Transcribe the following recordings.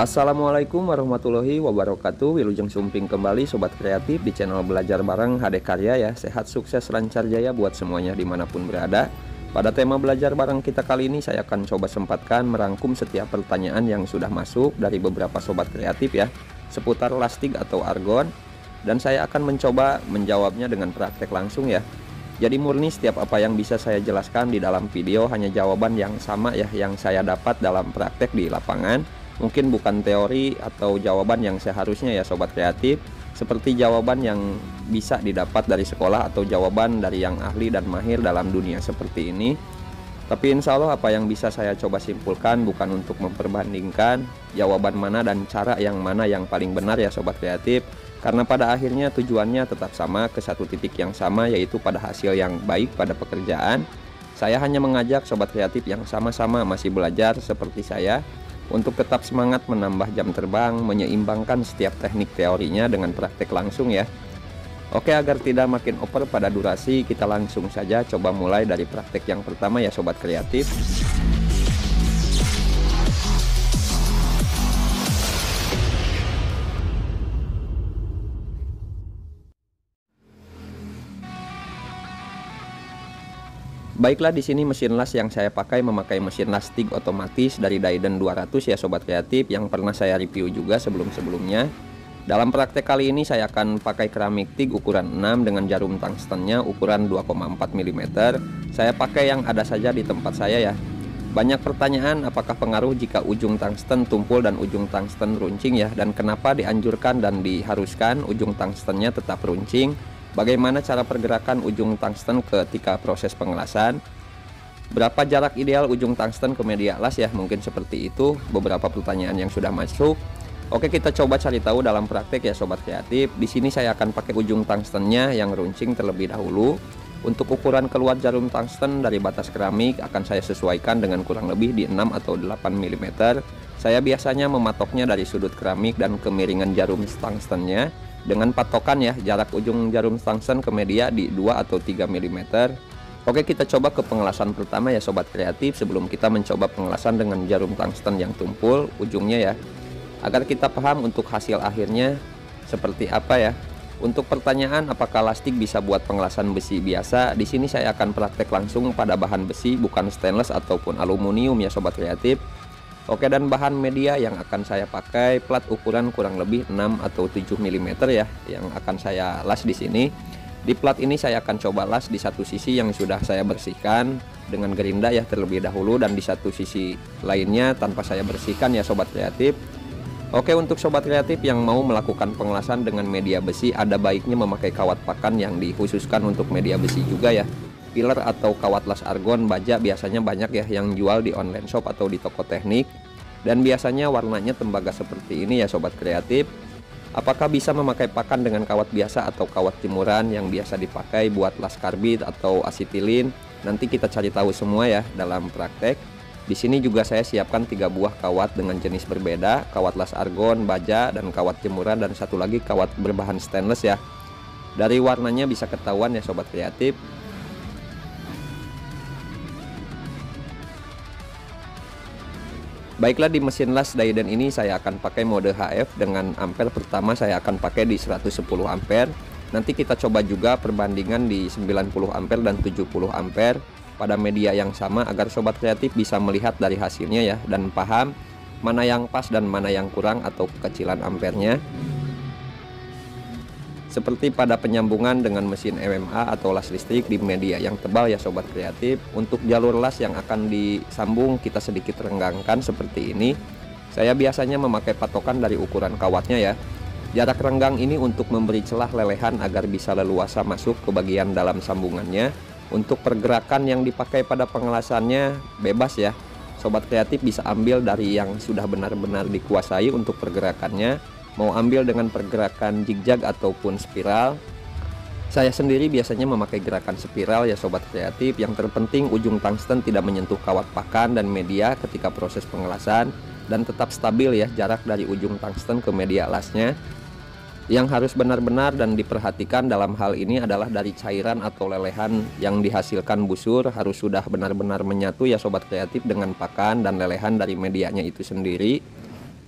Assalamualaikum warahmatullahi wabarakatuh. Wilujeng Sumping kembali Sobat Kreatif di channel Belajar Bareng HD Karya ya. Sehat, sukses, lancar jaya buat semuanya di mana pun berada. Pada tema Belajar Bareng kita kali ini saya akan coba sempatkan merangkum setiap pertanyaan yang sudah masuk dari beberapa Sobat Kreatif ya. Seputar lastik atau argon. Dan saya akan mencoba menjawabnya dengan praktek langsung ya. Jadi murni setiap apa yang bisa saya jelaskan di dalam video hanya jawaban yang sama ya yang saya dapat dalam praktek di lapangan mungkin bukan teori atau jawaban yang seharusnya ya sobat kreatif. Seperti jawaban yang bisa didapat dari sekolah atau jawaban dari yang ahli dan mahir dalam dunia seperti ini. Tapi insya Allah apa yang bisa saya coba simpulkan bukan untuk memperbandingkan jawaban mana dan cara yang mana yang paling benar ya sobat kreatif. Karena pada akhirnya tujuannya tetap sama ke satu titik yang sama yaitu pada hasil yang baik pada pekerjaan. Saya hanya mengajak sobat kreatif yang sama-sama masih belajar seperti saya untuk tetap semangat menambah jam terbang, menyeimbangkan setiap teknik teorinya dengan praktek langsung ya. Oke, agar tidak makin over pada durasi, kita langsung saja coba mulai dari praktek yang pertama ya sobat kreatif. Baiklah di sini mesin las yang saya pakai memakai mesin las TIG otomatis dari Daiden 200 ya sobat kreatif yang pernah saya review juga sebelum-sebelumnya. Dalam praktek kali ini saya akan pakai keramik TIG ukuran 6 dengan jarum tungstennya ukuran 2,4 mm. Saya pakai yang ada saja di tempat saya ya. Banyak pertanyaan apakah pengaruh jika ujung tungsten tumpul dan ujung tungsten runcing ya dan kenapa dianjurkan dan diharuskan ujung tungstennya tetap runcing Bagaimana cara pergerakan ujung tungsten ketika proses pengelasan? Berapa jarak ideal ujung tungsten ke media las ya? Mungkin seperti itu beberapa pertanyaan yang sudah masuk. Oke, kita coba cari tahu dalam praktek ya sobat kreatif. Di sini saya akan pakai ujung tungstennya yang runcing terlebih dahulu. Untuk ukuran keluar jarum tungsten dari batas keramik akan saya sesuaikan dengan kurang lebih di 6 atau 8 mm. Saya biasanya mematoknya dari sudut keramik dan kemiringan jarum tungstennya dengan patokan ya jarak ujung jarum tungsten ke media di 2 atau 3 mm Oke kita coba ke pengelasan pertama ya sobat kreatif. Sebelum kita mencoba pengelasan dengan jarum tungsten yang tumpul ujungnya ya. Agar kita paham untuk hasil akhirnya seperti apa ya. Untuk pertanyaan apakah lastik bisa buat pengelasan besi biasa? Di sini saya akan praktek langsung pada bahan besi bukan stainless ataupun aluminium ya sobat kreatif Oke dan bahan media yang akan saya pakai plat ukuran kurang lebih 6 atau 7 mm ya yang akan saya las di sini. Di plat ini saya akan coba las di satu sisi yang sudah saya bersihkan dengan gerinda ya terlebih dahulu dan di satu sisi lainnya tanpa saya bersihkan ya sobat kreatif. Oke untuk sobat kreatif yang mau melakukan pengelasan dengan media besi ada baiknya memakai kawat pakan yang dikhususkan untuk media besi juga ya Pilar atau kawat las argon baja biasanya banyak ya yang jual di online shop atau di toko teknik. Dan biasanya warnanya tembaga seperti ini ya sobat kreatif. Apakah bisa memakai pakan dengan kawat biasa atau kawat jemuran yang biasa dipakai buat las karbit atau asetilin nanti kita cari tahu semua ya dalam praktek. Di sini juga saya siapkan tiga buah kawat dengan jenis berbeda kawat las argon baja dan kawat jemuran dan satu lagi kawat berbahan stainless ya. Dari warnanya bisa ketahuan ya sobat kreatif Baiklah di mesin las Daiden ini saya akan pakai mode HF dengan ampere pertama saya akan pakai di 110 ampere. Nanti kita coba juga perbandingan di 90 ampere dan 70 ampere pada media yang sama agar sobat kreatif bisa melihat dari hasilnya ya dan paham mana yang pas dan mana yang kurang atau kekecilan ampernya seperti pada penyambungan dengan mesin MMA atau las listrik di media yang tebal ya sobat kreatif. Untuk jalur las yang akan disambung kita sedikit renggangkan seperti ini. Saya biasanya memakai patokan dari ukuran kawatnya ya. Jarak renggang ini untuk memberi celah lelehan agar bisa leluasa masuk ke bagian dalam sambungannya. Untuk pergerakan yang dipakai pada pengelasannya bebas ya. Sobat kreatif bisa ambil dari yang sudah benar-benar dikuasai untuk pergerakannya mau ambil dengan pergerakan zigzag ataupun spiral? Saya sendiri biasanya memakai gerakan spiral ya sobat kreatif. Yang terpenting ujung tungsten tidak menyentuh kawat pakan dan media ketika proses pengelasan dan tetap stabil ya jarak dari ujung tungsten ke media lasnya yang harus benar-benar dan diperhatikan dalam hal ini adalah dari cairan atau lelehan yang dihasilkan busur harus sudah benar-benar menyatu ya sobat kreatif dengan pakan dan lelehan dari medianya itu sendiri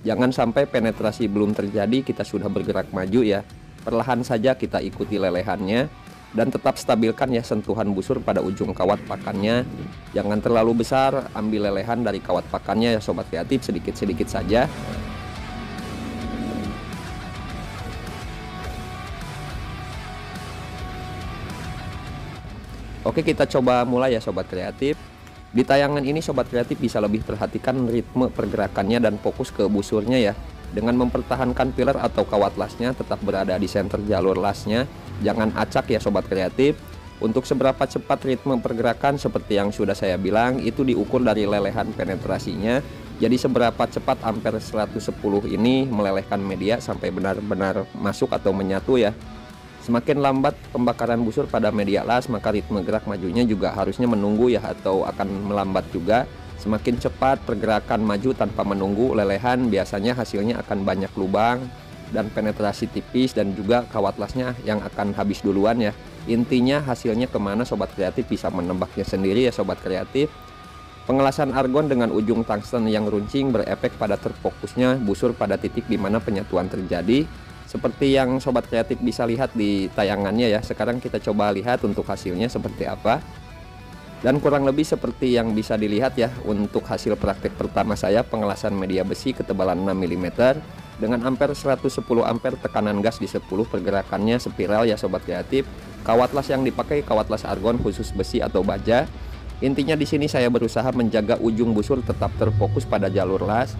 Jangan sampai penetrasi belum terjadi kita sudah bergerak maju ya. Perlahan saja kita ikuti lelehannya dan tetap stabilkan ya sentuhan busur pada ujung kawat pakannya. Jangan terlalu besar, ambil lelehan dari kawat pakannya ya sobat kreatif sedikit-sedikit saja. Oke kita coba mulai ya sobat kreatif di tayangan ini Sobat Kreatif bisa lebih perhatikan ritme pergerakannya dan fokus ke busurnya ya. Dengan mempertahankan pilar atau kawat lasnya tetap berada di center jalur lasnya. Jangan acak ya Sobat Kreatif. Untuk seberapa cepat ritme pergerakan seperti yang sudah saya bilang itu diukur dari lelehan penetrasinya. Jadi seberapa cepat ampere 110 ini melelehkan media sampai benar-benar masuk atau menyatu ya. Semakin lambat pembakaran busur pada media las, maka ritme gerak majunya juga harusnya menunggu ya atau akan melambat juga. Semakin cepat pergerakan maju tanpa menunggu lelehan, biasanya hasilnya akan banyak lubang dan penetrasi tipis dan juga kawat lasnya yang akan habis duluan ya. Intinya hasilnya ke mana sobat kreatif bisa menembaknya sendiri ya sobat kreatif. Pengelasan argon dengan ujung tungsten yang runcing berefek pada terfokusnya busur pada titik di mana penyatuan terjadi seperti yang sobat kreatif bisa lihat di tayangannya ya sekarang kita coba lihat untuk hasilnya seperti apa. Dan kurang lebih seperti yang bisa dilihat ya untuk hasil praktek pertama saya pengelasan media besi ketebalan 6 mm dengan ampere 110 ampere tekanan gas di 10 pergerakannya spiral ya sobat kreatif. Kawat las yang dipakai kawat las argon khusus besi atau baja. Intinya di sini saya berusaha menjaga ujung busur tetap terfokus pada jalur las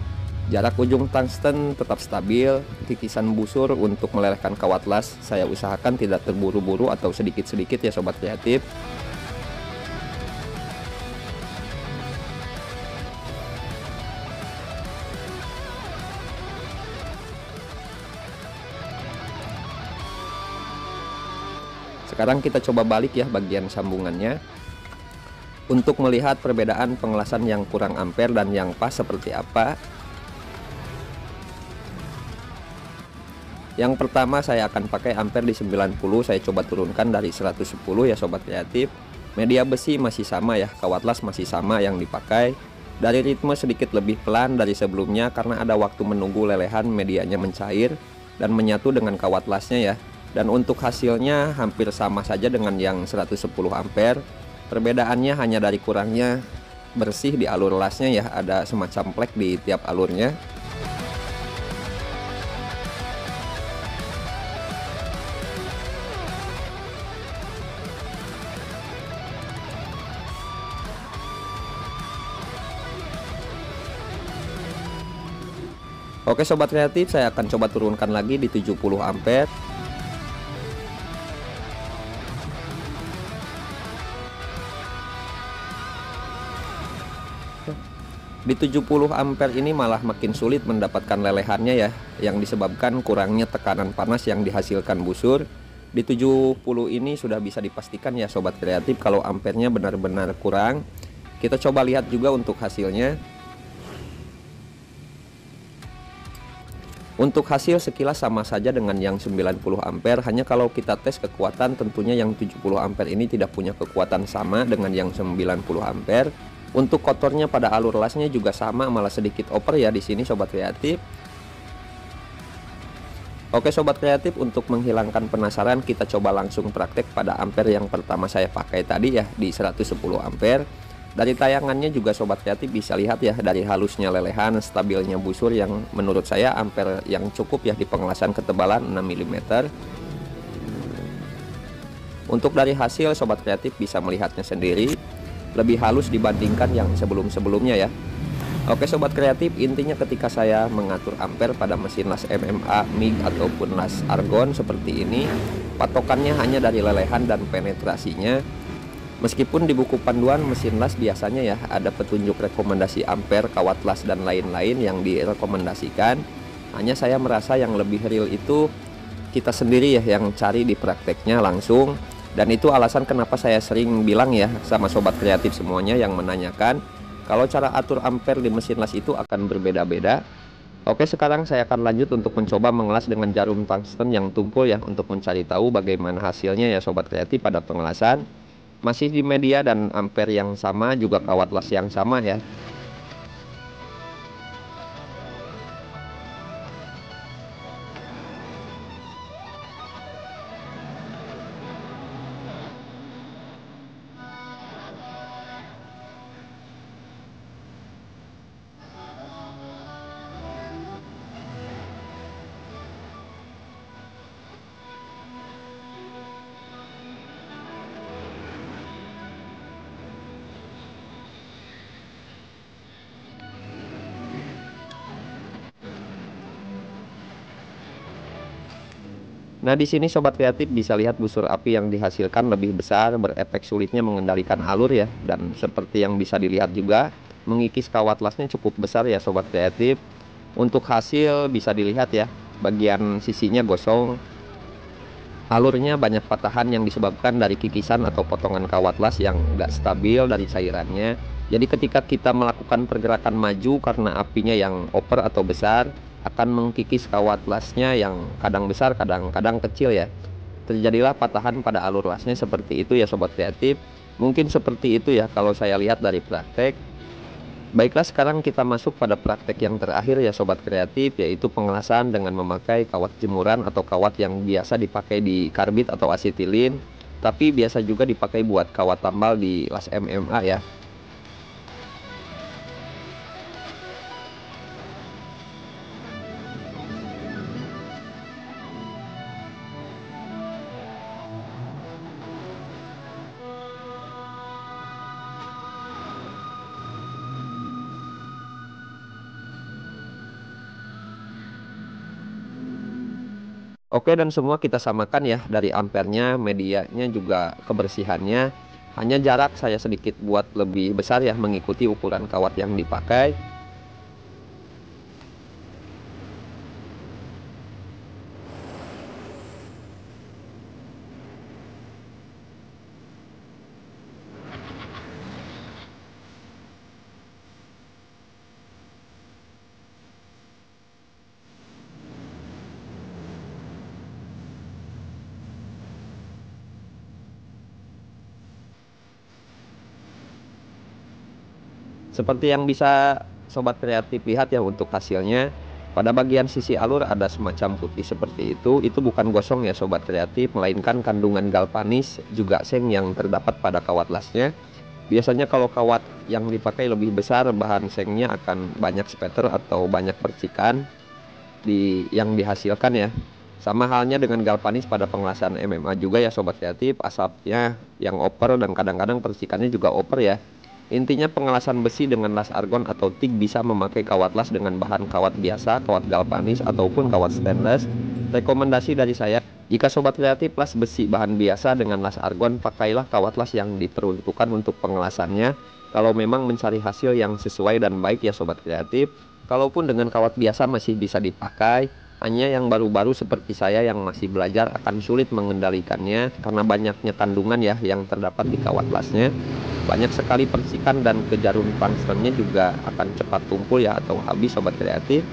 Jarak ujung tungsten tetap stabil, tikisan busur untuk melelehkan kawat las saya usahakan tidak terburu-buru atau sedikit-sedikit ya sobat kreatif. Sekarang kita coba balik ya bagian sambungannya untuk melihat perbedaan pengelasan yang kurang ampere dan yang pas seperti apa Yang pertama saya akan pakai ampere di 90 Saya coba turunkan dari 110 ya sobat kreatif. Media besi masih sama ya Kawat las masih sama yang dipakai. Dari ritme sedikit lebih pelan dari sebelumnya Karena ada waktu menunggu lelehan medianya mencair Dan menyatu dengan kawat lasnya ya. Dan untuk hasilnya hampir sama saja dengan yang 110 ampere Perbedaannya hanya dari kurangnya bersih di alur lasnya ya Ada semacam plek di tiap alurnya Oke sobat kreatif saya akan coba turunkan lagi di 70 ampere. Di 70 ampere ini malah makin sulit mendapatkan lelehannya ya Yang disebabkan kurangnya tekanan panas yang dihasilkan busur. Di 70 ini sudah bisa dipastikan ya sobat kreatif kalau ampernya benar-benar kurang. Kita coba lihat juga untuk hasilnya Untuk hasil sekilas sama saja dengan yang 90 ampere, hanya kalau kita tes kekuatan tentunya yang 70 ampere ini tidak punya kekuatan sama dengan yang 90 ampere. Untuk kotornya pada alur lasnya juga sama, malah sedikit over ya di sini sobat kreatif. Oke sobat kreatif, untuk menghilangkan penasaran kita coba langsung praktek pada ampere yang pertama saya pakai tadi ya di 110 ampere. Dari tayangannya juga sobat kreatif bisa lihat ya dari halusnya lelehan, stabilnya busur yang menurut saya ampere yang cukup ya di pengelasan ketebalan 6 mm. Untuk dari hasil sobat kreatif bisa melihatnya sendiri lebih halus dibandingkan yang sebelum-sebelumnya ya. Oke sobat kreatif, intinya ketika saya mengatur ampere pada mesin las MMA, MIG ataupun las argon seperti ini, patokannya hanya dari lelehan dan penetrasinya Meskipun di buku panduan mesin las biasanya ya ada petunjuk rekomendasi ampere, kawat las dan lain-lain yang direkomendasikan. Hanya saya merasa yang lebih real itu kita sendiri ya yang cari di prakteknya langsung dan itu alasan kenapa saya sering bilang ya sama sobat kreatif semuanya yang menanyakan kalau cara atur ampere di mesin las itu akan berbeda-beda. Oke sekarang saya akan lanjut untuk mencoba mengelas dengan jarum tungsten yang tumpul ya untuk mencari tahu bagaimana hasilnya ya sobat kreatif pada pengelasan masih di media dan ampere yang sama juga kawat las yang sama ya Nah, di sini sobat kreatif bisa lihat busur api yang dihasilkan lebih besar, berefek sulitnya mengendalikan alur ya. Dan seperti yang bisa dilihat juga, mengikis kawat lasnya cukup besar ya sobat kreatif. Untuk hasil bisa dilihat ya, bagian sisinya gosong. Alurnya banyak patahan yang disebabkan dari kikisan atau potongan kawat las yang nggak stabil dari cairannya. Jadi ketika kita melakukan pergerakan maju karena apinya yang over atau besar, akan mengkikis kawat lasnya yang kadang besar kadang-kadang kecil ya. Terjadilah patahan pada alur lasnya seperti itu ya sobat kreatif. Mungkin seperti itu ya kalau saya lihat dari praktek. Baiklah sekarang kita masuk pada praktek yang terakhir ya sobat kreatif yaitu pengelasan dengan memakai kawat jemuran atau kawat yang biasa dipakai di karbit atau asetilin tapi biasa juga dipakai buat kawat tambal di las MMA ya Oke dan semua kita samakan ya dari ampernya, medianya juga kebersihannya. Hanya jarak saya sedikit buat lebih besar ya mengikuti ukuran kawat yang dipakai. Seperti yang bisa sobat kreatif lihat ya untuk hasilnya pada bagian sisi alur ada semacam putih seperti itu. Itu bukan gosong ya sobat kreatif melainkan kandungan galvanis juga seng yang terdapat pada kawat lasnya. Biasanya kalau kawat yang dipakai lebih besar bahan sengnya akan banyak spatter atau banyak percikan di yang dihasilkan ya. Sama halnya dengan galvanis pada pengelasan MMA juga ya sobat kreatif. Asapnya yang oper dan kadang-kadang percikannya juga oper ya Intinya pengelasan besi dengan las argon atau TIG bisa memakai kawat las dengan bahan kawat biasa, kawat galvanis ataupun kawat stainless. Rekomendasi dari saya, jika sobat kreatif las besi bahan biasa dengan las argon, pakailah kawat las yang diperuntukkan untuk pengelasannya. Kalau memang mencari hasil yang sesuai dan baik ya sobat kreatif. Kalaupun dengan kawat biasa masih bisa dipakai, hanya yang baru-baru seperti saya yang masih belajar akan sulit mengendalikannya karena banyaknya kandungan ya yang terdapat di kawat lasnya banyak sekali percikan dan kejarum tungstennya juga akan cepat tumpul ya atau habis sobat kreatif.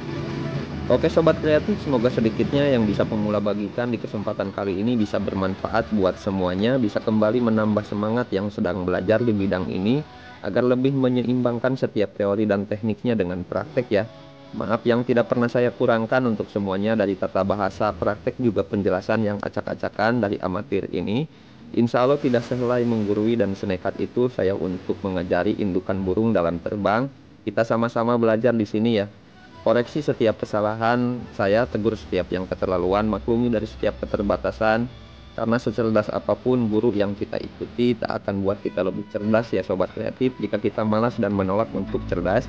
Oke sobat kreatif semoga sedikitnya yang bisa pemula bagikan di kesempatan kali ini bisa bermanfaat buat semuanya bisa kembali menambah semangat yang sedang belajar di bidang ini agar lebih menyeimbangkan setiap teori dan tekniknya dengan praktek ya Maaf yang tidak pernah saya kurangkan untuk semuanya dari tata bahasa praktek juga penjelasan yang acak-acakan dari amatir ini Insya Allah tidak selai menggurui dan senekat itu saya untuk mengajari indukan burung dalam terbang. Kita sama-sama belajar di sini ya. Koreksi setiap kesalahan, saya tegur setiap yang keterlaluan, maklumi dari setiap keterbatasan. Karena secerdas apa pun guru yang kita ikuti tak akan buat kita lebih cerdas ya sobat kreatif jika kita malas dan menolak untuk cerdas.